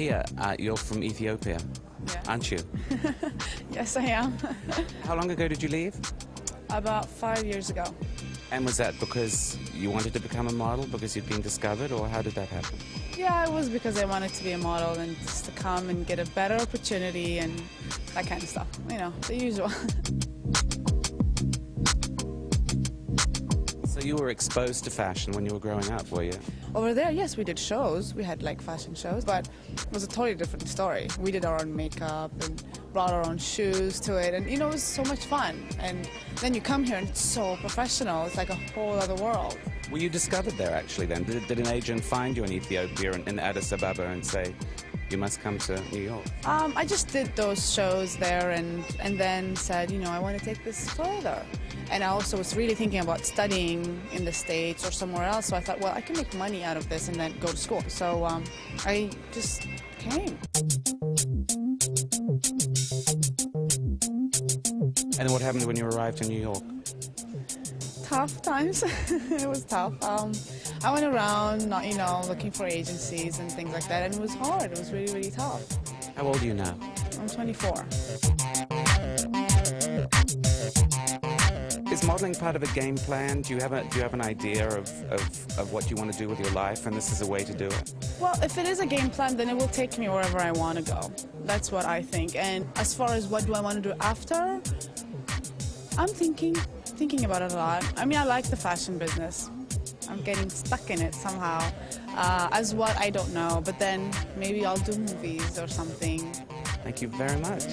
Liya, uh, you're from Ethiopia, Yeah. aren't you? Yes, I am. How long ago did you leave? About five years ago. And was that because you wanted to become a model because you'd been discovered, or how did that happen? Yeah, it was because I wanted to be a model and just to come and get a better opportunity and that kind of stuff. You know, the usual. So you were exposed to fashion when you were growing up, were you? Over there, yes, we did shows. We had like fashion shows, but it was a totally different story. We did our own makeup and brought our own shoes to it, and you know, it was so much fun. And then you come here and it's so professional. It's like a whole other world. Were you discovered there actually then? Did, did an agent find you in Ethiopia and in Addis Ababa and say, you must come to New York? Um, I just did those shows there and, and then said, you know, I want to take this further. And I also was really thinking about studying in the States or somewhere else. So I thought, well, I can make money out of this and then go to school. So um, I just came. And what happened when you arrived in New York? Tough times. it was tough. Um, I went around, not, you know, looking for agencies and things like that. And it was hard. It was really, really tough. How old are you now? I'm 24. Is modeling part of a game plan? Do you have a do you have an idea of, of, of what you want to do with your life and this is a way to do it? Well, if it is a game plan, then it will take me wherever I want to go. That's what I think. And as far as what do I want to do after, I'm thinking, thinking about it a lot. I mean, I like the fashion business. I'm getting stuck in it somehow. Uh, as what, I don't know. But then maybe I'll do movies or something. Thank you very much.